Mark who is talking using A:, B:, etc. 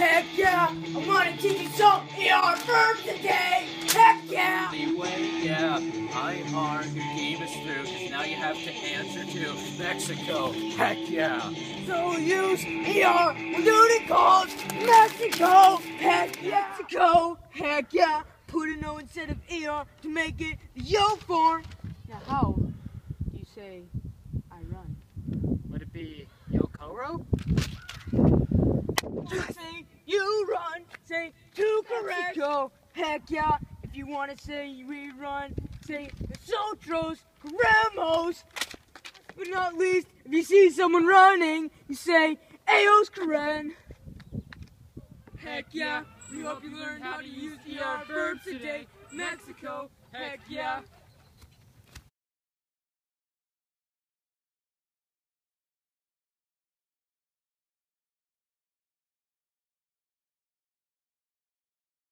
A: heck yeah. I'm gonna teach you some ER verbs today. Heck yeah.
B: Anyway, yeah, IR, your game is through, because now you have to answer to Mexico. Heck yeah.
A: So use ER when duty calls Mexico. Heck yeah. Mexico. Heck yeah. Put an O instead of ER to make it the yo form. Now how do you say I run?
B: Would it be yo corro?
A: Say you run. Say to correct. Mexico. Heck yeah. If you want to say we run, say nosotros queremos. But not least, if you see someone running, you say Aos Karen. Heck yeah. We hope you learned how to use ER verbs today. Mexico. Heck yeah.